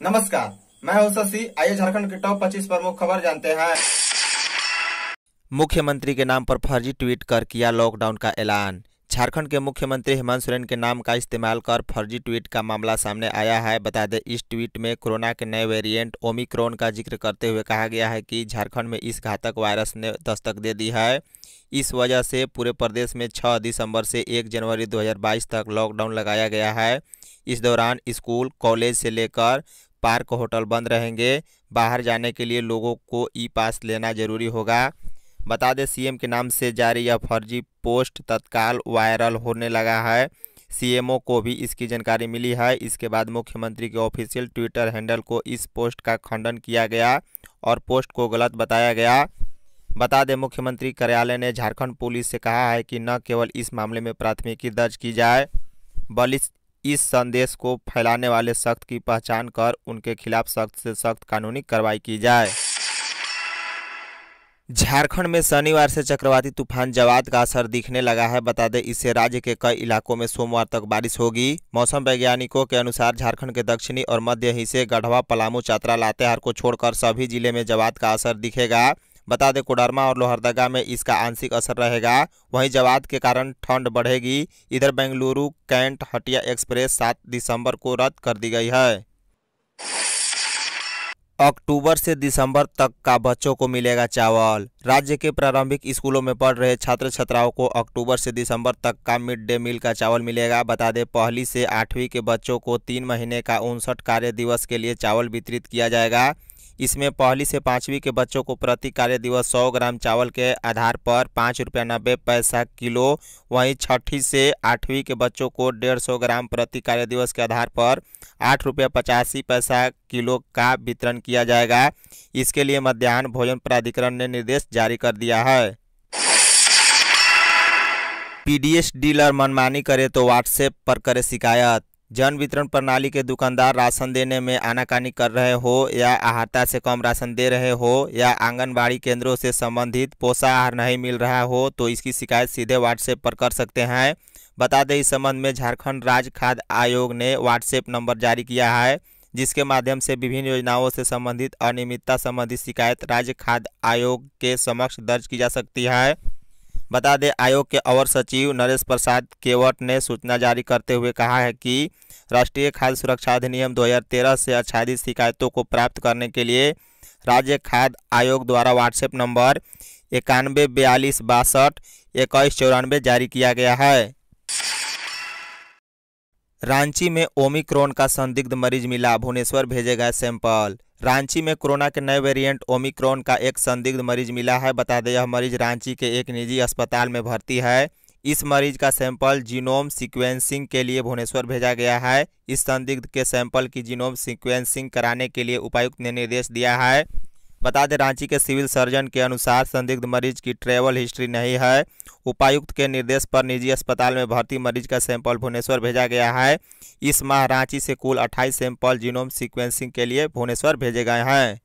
नमस्कार, मैं हूँ शशि। आइए झारखंड की टॉप 25 प्रमुख खबर जानते हैं। मुख्यमंत्री के नाम पर फर्जी ट्वीट कर किया लॉकडाउन का ऐलान। झारखंड के मुख्यमंत्री हेमंत सोरेन के नाम का इस्तेमाल कर फर्जी ट्वीट का मामला सामने आया है। बता दें, इस ट्वीट में कोरोना के नए वेरिएंट ओमिक्रॉन का ज़िक्र करते हुए कहा गया है कि झारखंड में इस घातक वायरस ने दस्तक दे दी है। इस वजह से पूरे प्रदेश में 6 दिसंबर से 1 जनवरी 2022 तक लॉकडाउन लगाया गया है। इस दौरान स्कूल, कॉलेज से लेकर पार्क होटल बंद रहेंगे। बाहर जाने के लिए लोगों को ई पास लेना ज़रूरी होगा। बता दें, सीएम के नाम से जारी यह फर्जी पोस्ट तत्काल वायरल होने लगा है। सीएमओ को भी इसकी जानकारी मिली है। इसके बाद मुख्यमंत्री के ऑफिशियल ट्विटर हैंडल को इस पोस्ट का खंडन किया गया और पोस्ट को गलत बताया गया। बता दें, मुख्यमंत्री कार्यालय ने झारखंड पुलिस से कहा है कि न केवल इस मामले में प्राथमिकी दर्ज की जाए, बल्कि इस संदेश को फैलाने वाले सख्त की पहचान कर उनके खिलाफ सख्त से सख्त कानूनी कार्रवाई की जाए। झारखंड में शनिवार से चक्रवाती तूफ़ान जवाद का असर दिखने लगा है। बता दें, इससे राज्य के कई इलाकों में सोमवार तक बारिश होगी। मौसम वैज्ञानिकों के अनुसार झारखंड के दक्षिणी और मध्य हिस्से गढ़वा पलामू, चतरा, लातेहार को छोड़कर सभी ज़िले में जवाद का असर दिखेगा। बता दें, कोडरमा और लोहरदगा में इसका आंशिक असर रहेगा। वहीं जवाद के कारण ठंड बढ़ेगी। इधर बेंगलुरु, कैंट, हटिया एक्सप्रेस सात दिसंबर को रद्द कर दी गई है। अक्टूबर से दिसंबर तक का बच्चों को मिलेगा चावल। राज्य के प्रारंभिक स्कूलों में पढ़ रहे छात्र छात्राओं को अक्टूबर से दिसंबर तक का मिड डे मील का चावल मिलेगा। बता दें, पहली से आठवीं के बच्चों को तीन महीने का उनसठ कार्य दिवस के लिए चावल वितरित किया जाएगा। इसमें पहली से पाँचवीं के बच्चों को प्रति कार्य दिवस सौ ग्राम चावल के आधार पर पाँच रुपया नब्बे पैसा किलो, वहीं छठी से आठवीं के बच्चों को डेढ़ सौ ग्राम प्रति कार्य दिवस के आधार पर आठ रुपया पचासी पैसा किलो का वितरण किया जाएगा। इसके लिए मध्याह्न भोजन प्राधिकरण ने निर्देश जारी कर दिया है। पीडीएस डीलर मनमानी करे तो व्हाट्सएप पर करे शिकायत। जन वितरण प्रणाली के दुकानदार राशन देने में आनाकानी कर रहे हो या आहता से कम राशन दे रहे हो या आंगनबाड़ी केंद्रों से संबंधित पोषाहार नहीं मिल रहा हो तो इसकी शिकायत सीधे व्हाट्सएप पर कर सकते हैं। बता दें, इस संबंध में झारखंड राज्य खाद्य आयोग ने व्हाट्सएप नंबर जारी किया है, जिसके माध्यम से विभिन्न योजनाओं से संबंधित अनियमितता संबंधित शिकायत राज्य खाद्य आयोग के समक्ष दर्ज की जा सकती है। बता दें, आयोग के अवर सचिव नरेश प्रसाद केवट ने सूचना जारी करते हुए कहा है कि राष्ट्रीय खाद्य सुरक्षा अधिनियम 2013 से आच्छादित शिकायतों को प्राप्त करने के लिए राज्य खाद्य आयोग द्वारा व्हाट्सएप नंबर इक्यानवे बयालीस बासठ इक्कीस चौरानवे जारी किया गया है। रांची में ओमिक्रोन का संदिग्ध मरीज़ मिला। भुवनेश्वर भेजे गए सैंपल। रांची में कोरोना के नए वेरिएंट ओमिक्रोन का एक संदिग्ध मरीज़ मिला है। बता दें, यह मरीज़ रांची के एक निजी अस्पताल में भर्ती है। इस मरीज़ का सैंपल जीनोम सीक्वेंसिंग के लिए भुवनेश्वर भेजा गया है। इस संदिग्ध के सैंपल की जीनोम सीक्वेंसिंग कराने के लिए उपायुक्त ने निर्देश दिया है। बता दें, रांची के सिविल सर्जन के अनुसार संदिग्ध मरीज़ की ट्रेवल हिस्ट्री नहीं है। उपायुक्त के निर्देश पर निजी अस्पताल में भर्ती मरीज़ का सैंपल भुवनेश्वर भेजा गया है। इस माह रांची से कुल 28 सैंपल जीनोम सीक्वेंसिंग के लिए भुवनेश्वर भेजे गए हैं।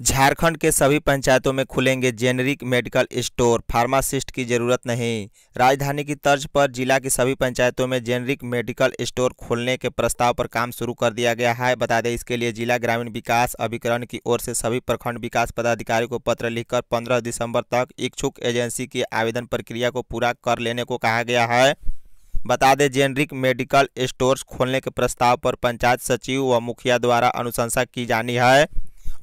झारखंड के सभी पंचायतों में खुलेंगे जेनरिक मेडिकल स्टोर। फार्मासिस्ट की ज़रूरत नहीं। राजधानी की तर्ज पर जिला की सभी पंचायतों में जेनरिक मेडिकल स्टोर खोलने के प्रस्ताव पर काम शुरू कर दिया गया है। बता दें, इसके लिए जिला ग्रामीण विकास अभिकरण की ओर से सभी प्रखंड विकास पदाधिकारी को पत्र लिखकर 15 दिसंबर तक इच्छुक एजेंसी की आवेदन प्रक्रिया को पूरा कर लेने को कहा गया है। बता दें, जेनरिक मेडिकल स्टोर खोलने के प्रस्ताव पर पंचायत सचिव व मुखिया द्वारा अनुशंसा की जानी है।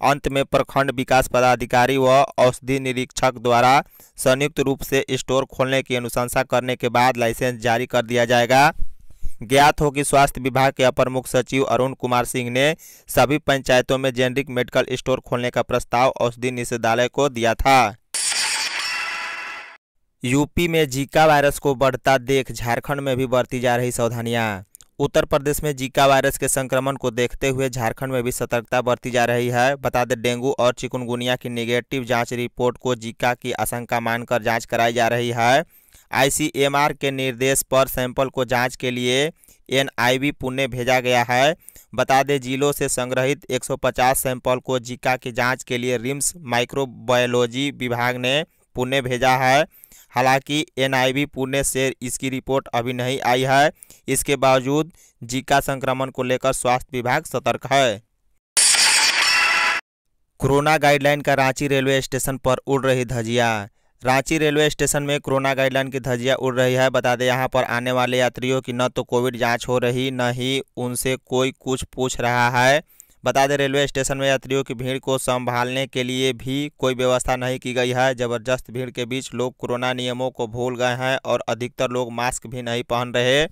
अंत में प्रखंड विकास पदाधिकारी व औषधि निरीक्षक द्वारा संयुक्त रूप से स्टोर खोलने की अनुशंसा करने के बाद लाइसेंस जारी कर दिया जाएगा। ज्ञात हो कि स्वास्थ्य विभाग के अपर मुख्य सचिव अरुण कुमार सिंह ने सभी पंचायतों में जेनरिक मेडिकल स्टोर खोलने का प्रस्ताव औषधि निषेधालय को दिया था। यूपी में जीका वायरस को बढ़ता देख झारखंड में भी बढ़ती जा रही सावधानियाँ। उत्तर प्रदेश में जीका वायरस के संक्रमण को देखते हुए झारखंड में भी सतर्कता बरती जा रही है। बता दें, डेंगू और चिकुनगुनिया की निगेटिव जाँच रिपोर्ट को जीका की आशंका मानकर जाँच कराई जा रही है। आईसीएमआर के निर्देश पर सैंपल को जाँच के लिए एनआईवी पुणे भेजा गया है। बता दें, जिलों से संग्रहित 150 सैंपल को जीका की जाँच के लिए रिम्स माइक्रोबायोलॉजी विभाग ने पुणे भेजा है। हालाँकि एनआईवी पुणे से इसकी रिपोर्ट अभी नहीं आई है। इसके बावजूद जीका संक्रमण को लेकर स्वास्थ्य विभाग सतर्क है। कोरोना गाइडलाइन का रांची रेलवे स्टेशन पर उड़ रही धजिया। रांची रेलवे स्टेशन में कोरोना गाइडलाइन की धजिया उड़ रही है। बता दें, यहाँ पर आने वाले यात्रियों की न तो कोविड जाँच हो रही, न ही उनसे कोई कुछ पूछ रहा है। बता दें, रेलवे स्टेशन में यात्रियों की भीड़ को संभालने के लिए भी कोई व्यवस्था नहीं की गई है। ज़बरदस्त भीड़ के बीच लोग कोरोना नियमों को भूल गए हैं और अधिकतर लोग मास्क भी नहीं पहन रहे।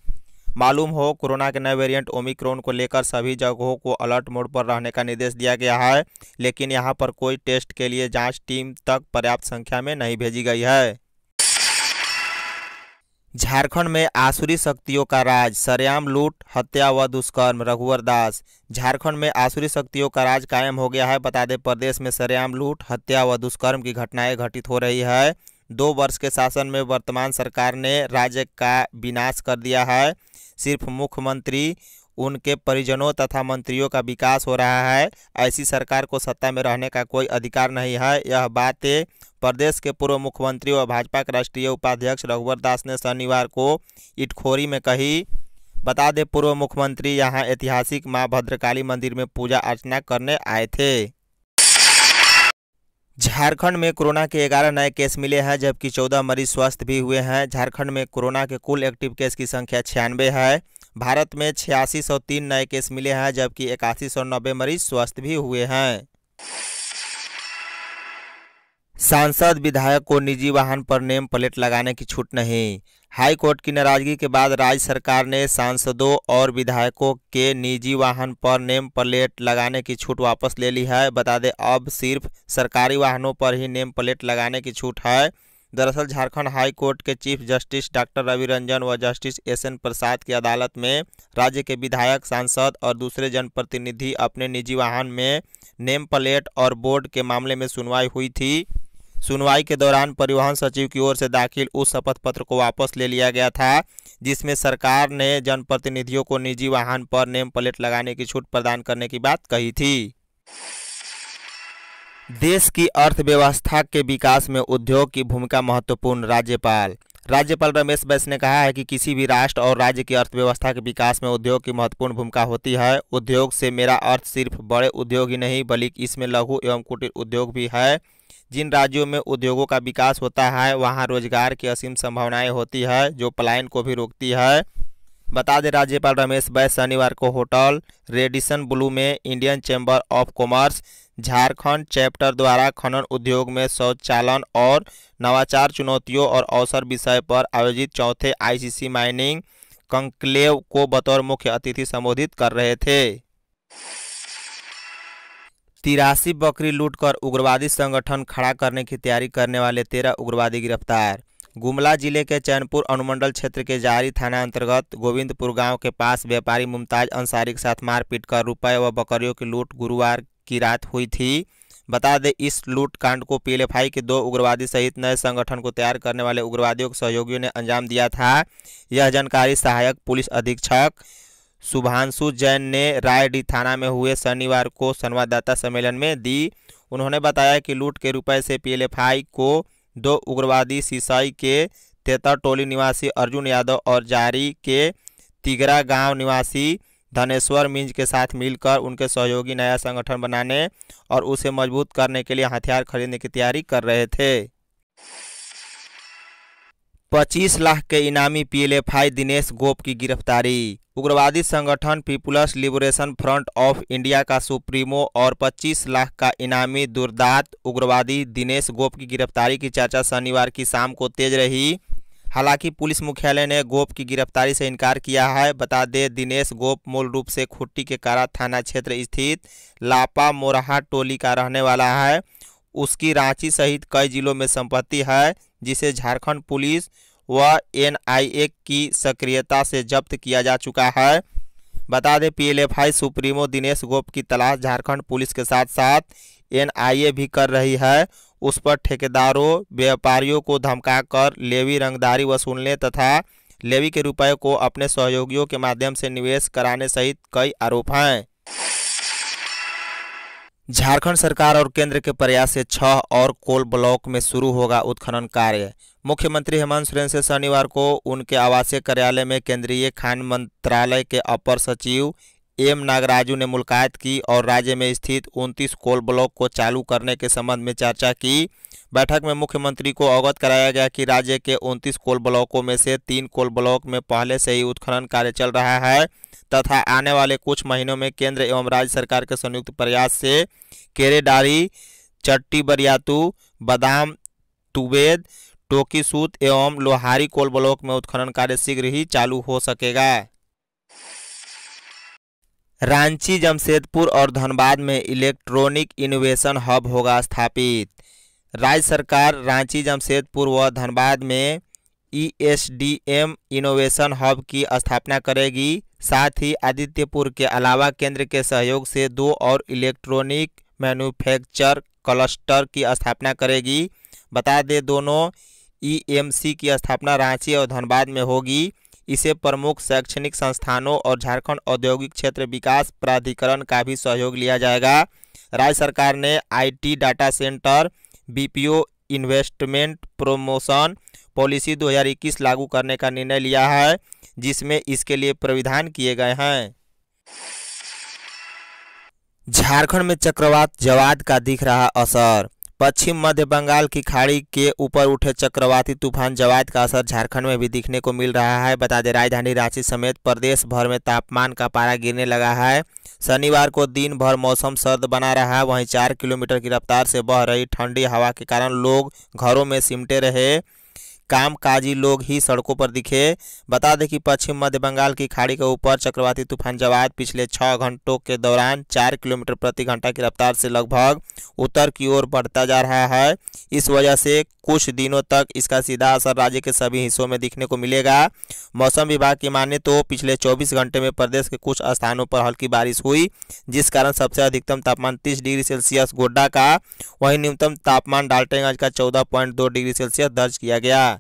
मालूम हो, कोरोना के नए वेरिएंट ओमिक्रोन को लेकर सभी जगहों को अलर्ट मोड पर रहने का निर्देश दिया गया है, लेकिन यहाँ पर कोई टेस्ट के लिए जाँच टीम तक पर्याप्त संख्या में नहीं भेजी गई है। झारखंड में आसुरी शक्तियों का राज, सरेआम लूट, हत्या व दुष्कर्म। रघुवर दास, झारखंड में आसुरी शक्तियों का राज कायम हो गया है। बता दें, प्रदेश में सरेआम लूट, हत्या व दुष्कर्म की घटनाएँ घटित हो रही है। दो वर्ष के शासन में वर्तमान सरकार ने राज्य का विनाश कर दिया है। सिर्फ़ मुख्यमंत्री उनके परिजनों तथा मंत्रियों का विकास हो रहा है। ऐसी सरकार को सत्ता में रहने का कोई अधिकार नहीं है। यह बातें प्रदेश के पूर्व मुख्यमंत्री और भाजपा के राष्ट्रीय उपाध्यक्ष रघुवर दास ने शनिवार को इटखोरी में कही। बता दें, पूर्व मुख्यमंत्री यहाँ ऐतिहासिक माँ भद्रकाली मंदिर में पूजा अर्चना करने आए थे। झारखंड में कोरोना के 11 नए केस मिले हैं, जबकि 14 मरीज़ स्वस्थ भी हुए हैं। झारखंड में कोरोना के कुल एक्टिव केस की संख्या छियानवे है। भारत में छियासी सौ तीन नए केस मिले हैं, जबकि इक्यासी सौ नब्बे मरीज़ स्वस्थ भी हुए हैं। सांसद विधायक को निजी वाहन पर नेम प्लेट लगाने की छूट नहीं। हाई कोर्ट की नाराज़गी के बाद राज्य सरकार ने सांसदों और विधायकों के निजी वाहन पर नेम प्लेट लगाने की छूट वापस ले ली है। बता दें, अब सिर्फ़ सरकारी वाहनों पर ही नेम प्लेट लगाने की छूट है। दरअसल झारखंड हाई कोर्ट के chief justice doctor Ravi Ranjan व जस्टिस एस एन प्रसाद की अदालत में राज्य के विधायक, सांसद और दूसरे जनप्रतिनिधि अपने निजी वाहन में नेम प्लेट और बोर्ड के मामले में सुनवाई हुई थी। सुनवाई के दौरान परिवहन सचिव की ओर से दाखिल उस शपथ पत्र को वापस ले लिया गया था, जिसमें सरकार ने जनप्रतिनिधियों को निजी वाहन पर नेम प्लेट लगाने की छूट प्रदान करने की बात कही थी। देश की अर्थव्यवस्था के विकास में उद्योग की भूमिका महत्वपूर्ण। राज्यपाल। राज्यपाल रमेश बैस ने कहा है कि किसी भी राष्ट्र और राज्य की अर्थव्यवस्था के विकास में उद्योग की महत्वपूर्ण भूमिका होती है। उद्योग से मेरा अर्थ सिर्फ़ बड़े उद्योग ही नहीं, बल्कि इसमें लघु एवं कुटीर उद्योग भी है। जिन राज्यों में उद्योगों का विकास होता है, वहाँ रोज़गार की असीम संभावनाएँ होती है, जो पलायन को भी रोकती है। बता दें, राज्यपाल रमेश बैस शनिवार को होटल रेडिसन ब्लू में Indian chamber of commerce Jharkhand chapter द्वारा खनन उद्योग में शौचालन और नवाचार चुनौतियों और अवसर विषय पर आयोजित चौथे आईसीसी माइनिंग कंक्लेव को बतौर मुख्य अतिथि संबोधित कर रहे थे। तिरासी बकरी लूटकर उग्रवादी संगठन खड़ा करने की तैयारी करने वाले तेरह उग्रवादी गिरफ़्तार। गुमला ज़िले के चैनपुर अनुमंडल क्षेत्र के जारी थाना अंतर्गत गोविंदपुर गाँव के पास व्यापारी मुमताज़ अंसारी के साथ मारपीट कर रुपए व बकरियों की लूट गुरुवार की रात हुई थी। बता दें, इस लूट कांड को पीएलएफआई के दो उग्रवादी सहित नए संगठन को तैयार करने वाले उग्रवादियों के सहयोगियों ने अंजाम दिया था। यह जानकारी सहायक पुलिस अधीक्षक शुभांशु जैन ने रायडी थाना में हुए शनिवार को संवाददाता सम्मेलन में दी। उन्होंने बताया कि लूट के रुपए से पीएलएफआई को दो उग्रवादी सिसाई के तेतर टोली निवासी अर्जुन यादव और जारी के तिगरा गाँव निवासी धनेश्वर मिंज के साथ मिलकर उनके सहयोगी नया संगठन बनाने और उसे मज़बूत करने के लिए हथियार खरीदने की तैयारी कर रहे थे। 25 लाख के इनामी पीएलएफआई दिनेश गोप की गिरफ्तारी। उग्रवादी संगठन people's liberation front of India का सुप्रीमो और 25 लाख का इनामी दुर्दात उग्रवादी दिनेश गोप की गिरफ्तारी की चर्चा शनिवार की शाम को तेज रही। हालाँकि पुलिस मुख्यालय ने गोप की गिरफ्तारी से इनकार किया है। बता दें, दिनेश गोप मूल रूप से खुट्टी के कारा थाना क्षेत्र स्थित लापा मोरहा टोली का रहने वाला है। उसकी रांची सहित कई जिलों में संपत्ति है, जिसे झारखंड पुलिस व एनआईए की सक्रियता से जब्त किया जा चुका है। बता दें, पीएलएफआई सुप्रीमो दिनेश गोप की तलाश झारखंड पुलिस के साथ साथ एनआईए भी कर रही है। उस पर ठेकेदारों, व्यापारियों को धमकाकर लेवी रंगदारी वसूलने तथा लेवी के रुपए को अपने सहयोगियों के माध्यम से निवेश कराने सहित कई आरोप हैं। झारखंड सरकार और केंद्र के प्रयास से छह और कोल ब्लॉक में शुरू होगा उत्खनन कार्य। मुख्यमंत्री हेमंत सोरेन से शनिवार को उनके आवासीय कार्यालय में केंद्रीय खान मंत्रालय के अपर सचिव एम नागराजू ने मुलाकात की और राज्य में स्थित 29 कोल ब्लॉक को चालू करने के संबंध में चर्चा की। बैठक में मुख्यमंत्री को अवगत कराया गया कि राज्य के 29 कोल ब्लॉकों में से तीन कोल ब्लॉक में पहले से ही उत्खनन कार्य चल रहा है तथा आने वाले कुछ महीनों में केंद्र एवं राज्य सरकार के संयुक्त प्रयास से केरेडारी चट्टी बरियातू बादाम तुबेद टोकीसूत एवं लोहारी कोल ब्लॉक में उत्खनन कार्य शीघ्र ही चालू हो सकेगा। रांची, जमशेदपुर और धनबाद में इलेक्ट्रॉनिक इनोवेशन हब होगा स्थापित। राज्य सरकार रांची, जमशेदपुर व धनबाद में ईएसडीएम इनोवेशन हब की स्थापना करेगी। साथ ही आदित्यपुर के अलावा केंद्र के सहयोग से दो और इलेक्ट्रॉनिक मैन्युफैक्चर क्लस्टर की स्थापना करेगी। बता दें, दोनों ईएमसी की स्थापना रांची और धनबाद में होगी। इसे प्रमुख शैक्षणिक संस्थानों और झारखंड औद्योगिक क्षेत्र विकास प्राधिकरण का भी सहयोग लिया जाएगा। राज्य सरकार ने IT data centre, BPO investment promotion policy 2021 लागू करने का निर्णय लिया है, जिसमें इसके लिए प्राविधान किए गए हैं। झारखंड में चक्रवात जवाद का दिख रहा असर। पश्चिम मध्य बंगाल की खाड़ी के ऊपर उठे चक्रवाती तूफ़ान जवाद का असर झारखंड में भी दिखने को मिल रहा है। बता दें, राजधानी रांची समेत प्रदेश भर में तापमान का पारा गिरने लगा है। शनिवार को दिन भर मौसम सर्द बना रहा है। वहीं चार किलोमीटर की रफ्तार से बह रही ठंडी हवा के कारण लोग घरों में सिमटे रहे। कामकाजी लोग ही सड़कों पर दिखे। बता दें कि पश्चिम मध्य बंगाल की खाड़ी के ऊपर चक्रवाती तूफ़ान जवाद पिछले छः घंटों के दौरान चार किलोमीटर प्रति घंटा की रफ्तार से लगभग उत्तर की ओर बढ़ता जा रहा है। इस वजह से कुछ दिनों तक इसका सीधा असर राज्य के सभी हिस्सों में दिखने को मिलेगा। मौसम विभाग की माने तो पिछले 24 घंटे में प्रदेश के कुछ स्थानों पर हल्की बारिश हुई, जिस कारण सबसे अधिकतम तापमान 30 डिग्री सेल्सियस गोड्डा का, वहीं न्यूनतम तापमान डाल्टनगंज का 14.2 डिग्री सेल्सियस दर्ज किया गया।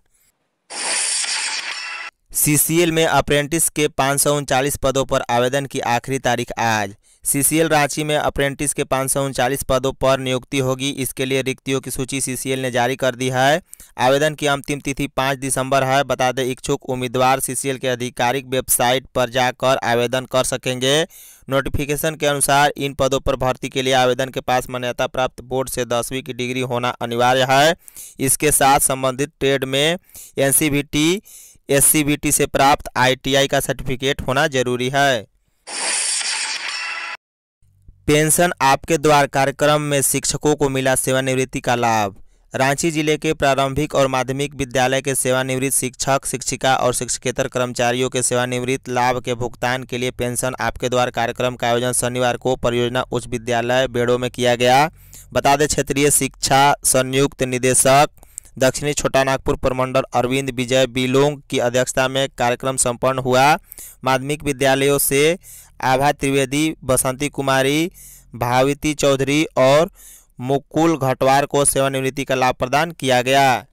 सीसीएल में अप्रेंटिस के पाँच पदों पर आवेदन की आखिरी तारीख आज। सीसीएल रांची में अप्रेंटिस के पाँच पदों पर नियुक्ति होगी। इसके लिए रिक्तियों की सूची सीसीएल ने जारी कर दी है। आवेदन की अंतिम तिथि 5 दिसंबर है। बता दें, इच्छुक उम्मीदवार सीसीएल के आधिकारिक वेबसाइट पर जाकर आवेदन कर सकेंगे। नोटिफिकेशन के अनुसार, इन पदों पर भर्ती के लिए आवेदन के पास मान्यता प्राप्त बोर्ड से दसवीं की डिग्री होना अनिवार्य है। इसके साथ संबंधित ट्रेड में एनसीबीटी एससीबीटी से प्राप्त आईटीआई का सर्टिफिकेट होना ज़रूरी है। पेंशन आपके द्वार कार्यक्रम में शिक्षकों को मिला सेवानिवृत्ति का लाभ। रांची ज़िले के प्रारंभिक और माध्यमिक विद्यालय के सेवानिवृत्त शिक्षक, शिक्षिका और शिक्षकेतर कर्मचारियों के सेवानिवृत्त लाभ के भुगतान के लिए पेंशन आपके द्वार कार्यक्रम का आयोजन शनिवार को परियोजना उच्च विद्यालय बेड़ो में किया गया। बता दें, क्षेत्रीय शिक्षा संयुक्त निदेशक दक्षिणी छोटा नागपुर प्रमंडल अरविंद विजय बिलोंग की अध्यक्षता में कार्यक्रम संपन्न हुआ। माध्यमिक विद्यालयों से आभा त्रिवेदी, बसंती कुमारी, भाविती चौधरी और मुकुल घटवार को सेवानिवृत्ति का लाभ प्रदान किया गया।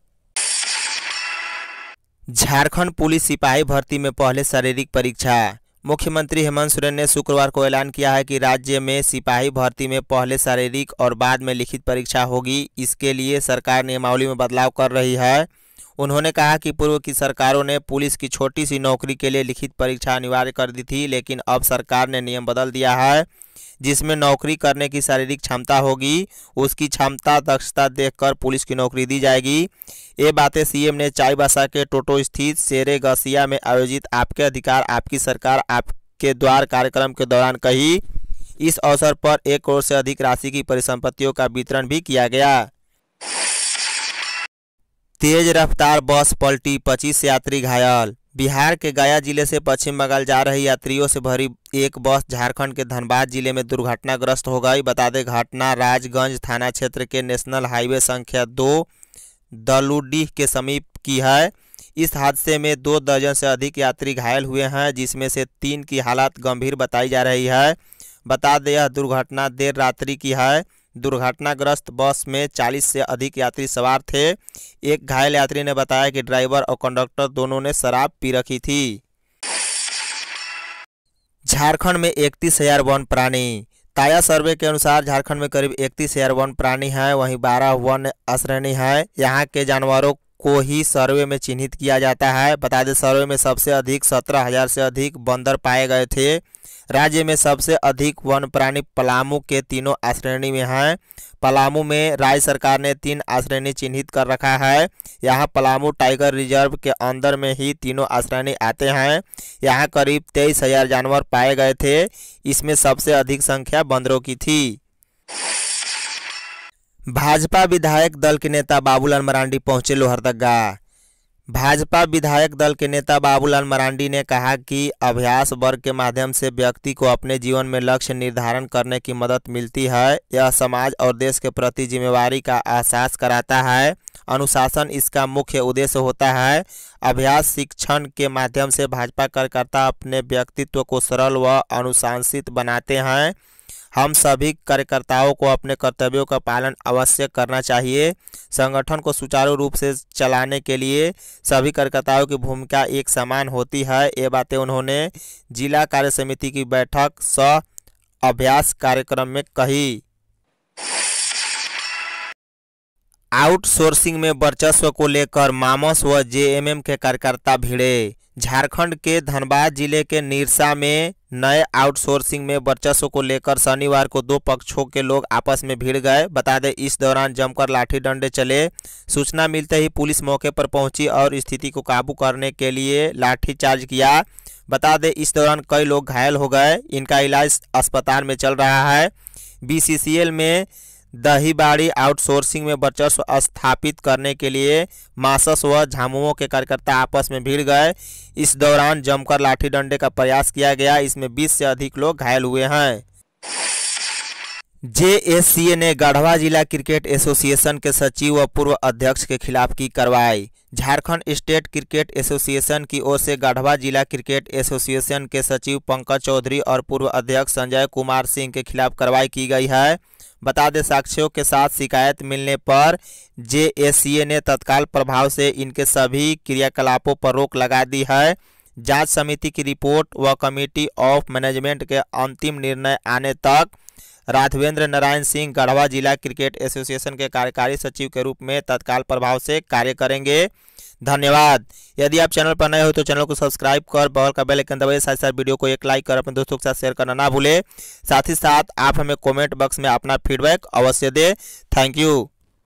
झारखंड पुलिस सिपाही भर्ती में पहले शारीरिक परीक्षा। मुख्यमंत्री हेमंत सोरेन ने शुक्रवार को ऐलान किया है कि राज्य में सिपाही भर्ती में पहले शारीरिक और बाद में लिखित परीक्षा होगी। इसके लिए सरकार नियमावली में बदलाव कर रही है। उन्होंने कहा कि पूर्व की सरकारों ने पुलिस की छोटी सी नौकरी के लिए लिखित परीक्षा अनिवार्य कर दी थी, लेकिन अब सरकार ने नियम बदल दिया है, जिसमें नौकरी करने की शारीरिक क्षमता होगी, उसकी क्षमता दक्षता देखकर पुलिस की नौकरी दी जाएगी। ये बातें सीएम ने चाईबासा के टोटो स्थित शेरे गसिया में आयोजित आपके अधिकार, आपकी सरकार आपके द्वार कार्यक्रम के दौरान कही। इस अवसर पर एक करोड़ से अधिक राशि की परिसंपत्तियों का वितरण भी किया गया। तेज रफ्तार बस पलटी, पच्चीस यात्री घायल। बिहार के गया ज़िले से पश्चिम बंगाल जा रही यात्रियों से भरी एक बस झारखंड के धनबाद ज़िले में दुर्घटनाग्रस्त हो गई। बता दें, घटना राजगंज थाना क्षेत्र के नेशनल हाईवे संख्या दो दलुडीह के समीप की है। इस हादसे में दो दर्जन से अधिक यात्री घायल हुए हैं, जिसमें से तीन की हालत गंभीर बताई जा रही है। बता दें, यह दुर्घटना देर रात्रि की है। दुर्घटनाग्रस्त बस में 40 से अधिक यात्री सवार थे। एक घायल यात्री ने बताया कि ड्राइवर और कंडक्टर दोनों ने शराब पी रखी थी। झारखंड में इकतीस हज़ार वन प्राणी। ताया सर्वे के अनुसार झारखंड में करीब इकतीस हज़ार वन प्राणी हैं, वहीं बारह वन अश्रेणी हैं यहाँ के जानवरों को ही सर्वे में चिन्हित किया जाता है। बता दें, सर्वे में सबसे अधिक सत्रह हज़ार से अधिक बंदर पाए गए थे। राज्य में सबसे अधिक वन प्राणी पलामू के तीनों आश्रेणी में हैं। पलामू में राज्य सरकार ने तीन आश्रेणी चिन्हित कर रखा है। यहाँ पलामू टाइगर रिज़र्व के अंदर में ही तीनों आश्रेणी आते हैं। यहाँ करीब तेईस हज़ार जानवर पाए गए थे। इसमें सबसे अधिक संख्या बंदरों की थी। भाजपा विधायक दल के नेता बाबूलाल मरांडी पहुँचे लोहरदगा भाजपा विधायक दल के नेता बाबूलाल मरांडी ने कहा कि अभ्यास वर्ग के माध्यम से व्यक्ति को अपने जीवन में लक्ष्य निर्धारण करने की मदद मिलती है। यह समाज और देश के प्रति जिम्मेवारी का एहसास कराता है। अनुशासन इसका मुख्य उद्देश्य होता है। अभ्यास शिक्षण के माध्यम से भाजपा कार्यकर्ता अपने व्यक्तित्व को सरल व अनुशासित बनाते हैं। हम सभी कार्यकर्ताओं को अपने कर्तव्यों का पालन अवश्य करना चाहिए। संगठन को सुचारू रूप से चलाने के लिए सभी कार्यकर्ताओं की भूमिका एक समान होती है, ये बातें उन्होंने जिला कार्य समिति की बैठक सह अभ्यास कार्यक्रम में कही। आउटसोर्सिंग में वर्चस्व को लेकर मामस व जेएमएम के कार्यकर्ता भिड़े। झारखंड के धनबाद ज़िले के निरसा में नए आउटसोर्सिंग में वर्चस्व को लेकर शनिवार को दो पक्षों के लोग आपस में भिड़ गए। बता दें, इस दौरान जमकर लाठी डंडे चले। सूचना मिलते ही पुलिस मौके पर पहुँची और स्थिति को काबू करने के लिए लाठीचार्ज किया। बता दें, इस दौरान कई लोग घायल हो गए। इनका इलाज अस्पताल में चल रहा है। बीसीसीएल में दहीबाड़ी आउटसोर्सिंग में वर्चस्व स्थापित करने के लिए मासस व झामुमो के कार्यकर्ता आपस में भिड़ गए। इस दौरान जमकर लाठी डंडे का प्रयास किया गया। इसमें 20 से अधिक लोग घायल हुए हैं। जेएससीए ने गढ़वा जिला क्रिकेट एसोसिएशन के सचिव व पूर्व अध्यक्ष के खिलाफ की कार्रवाई। झारखंड स्टेट क्रिकेट एसोसिएशन की ओर से गढ़वा जिला क्रिकेट एसोसिएशन के सचिव पंकज चौधरी और पूर्व अध्यक्ष संजय कुमार सिंह के खिलाफ कार्रवाई की गई है। बता दें, साक्ष्यों के साथ शिकायत मिलने पर जेएससीए ने तत्काल प्रभाव से इनके सभी क्रियाकलापों पर रोक लगा दी है। जाँच समिति की रिपोर्ट व कमेटी ऑफ़ मैनेजमेंट के अंतिम निर्णय आने तक राघवेंद्र नारायण सिंह गढ़वा जिला क्रिकेट एसोसिएशन के कार्यकारी सचिव के रूप में तत्काल प्रभाव से कार्य करेंगे। धन्यवाद। यदि आप चैनल पर नए हो तो चैनल को सब्सक्राइब कर बॉल का बेल आइकन दबाइए साथ साथ वीडियो को एक लाइक कर, अपने दोस्तों के साथ शेयर करना ना भूले। साथ ही साथ आप हमें कमेंट बॉक्स में अपना फीडबैक अवश्य दें। Thank you